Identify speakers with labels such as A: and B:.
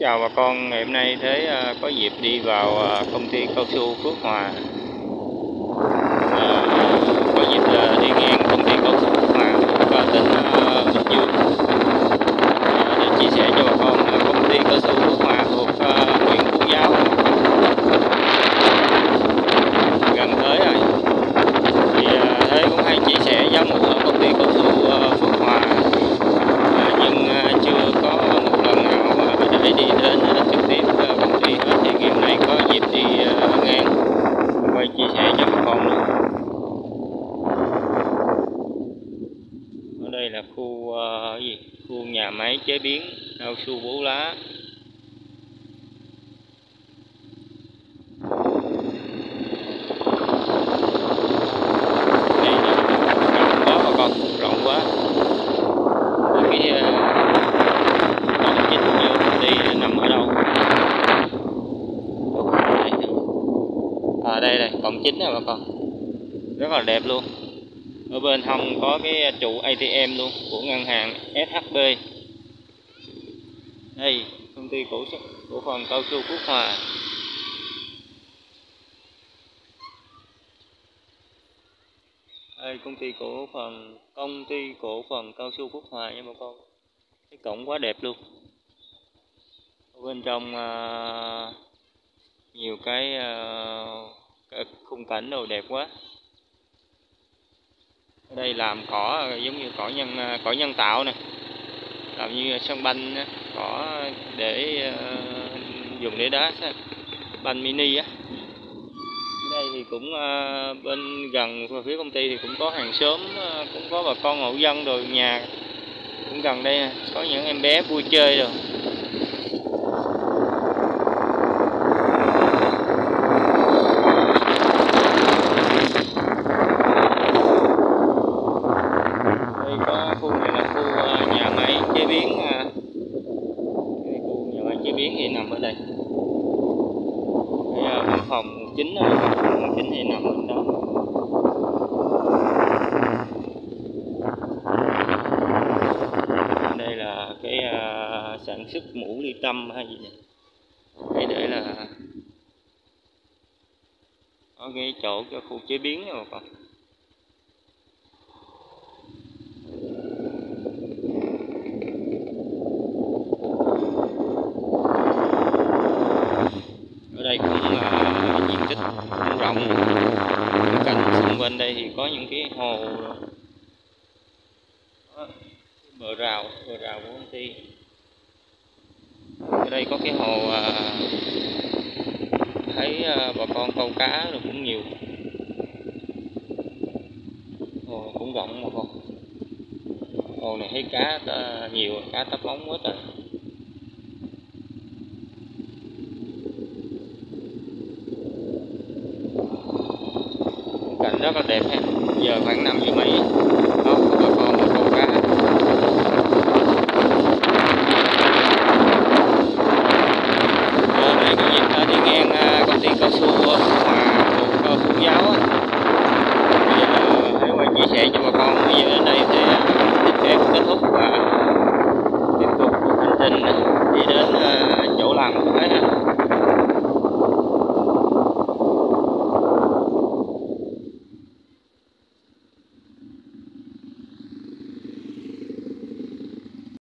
A: Chào bà con, ngày hôm nay Thế à, có dịp đi vào à, công ty cao su Phước Hòa à, Có dịp là đi ngang công ty cao su Phước Hòa và tỉnh à, Bình Dương à, Để chia sẻ cho bà con à, công ty cao su Phước Hòa thuộc à, huyện Phú Giáo Gần tới rồi Thì à, Thế cũng hay chia sẻ giá mũ ở công ty cao su à, Phước Hòa à, Nhưng à, chưa có một lần nào à, để đi đến à, trực tiếp à, công ty hết thì ngày hôm nay có dịp đi à, ngang quay chia sẻ cho bà con luôn ở đây là khu uh, gì? Khu nhà máy chế biến ờ, cao su bố lá. Đây rộng quá bà con rộng quá. Cái ờ, chính vô nằm ở đâu? À, đây cổng chính nè bà con. Rất là đẹp luôn ở bên hông có cái trụ ATM luôn của ngân hàng SHB đây công ty cổ cổ phần cao su Phước Hòa. Đây công ty cổ phần công ty cổ phần cao su Phúc Hòa nha bà con. Cái cổng quá đẹp luôn. Ở bên trong à, nhiều cái à, khung cảnh đồ đẹp quá ở đây làm cỏ, giống như cỏ nhân à, cỏ nhân tạo nè. Làm như sân banh cỏ để à, dùng để đá banh mini á. Đây thì cũng à, bên gần phía công ty thì cũng có hàng xóm cũng có bà con hộ dân rồi nhà cũng gần đây có những em bé vui chơi rồi đây có khu này là khu à, nhà máy chế biến à, cái khu nhà máy chế biến thì nằm ở đây. Cái à, văn phòng chính à, á, phòng chính thì nằm ở đó. Đây là cái uh, sản xuất mũ ly tâm hay gì nè đây để là ở cái chỗ cho khu chế biến nè bà con. Đây cũng là diện tích cũng rộng. Bên cạnh xung quanh đây thì có những cái hồ Đó, bờ rào bờ rào của công ty. Ở đây có cái hồ à, thấy à, bà con câu cá rồi cũng nhiều. Hồ cũng rộng mà con hồ này thấy cá ta, nhiều cá tấp bóng quá trời. Cảnh rất là đẹp ha. Giờ khoảng năm giờ mấy. Đó bà con một con cá. Bữa nay có dịp ờ, đi ngang à, công ty cao su ờ, Hòa thuộc à, Phú Giáo á. Bây giờ hãy quay chia sẻ cho bà con bây giờ đến đây thì tiếp theo kết thúc và tiếp tục hành trình đi đến chỗ làm của Thái ha.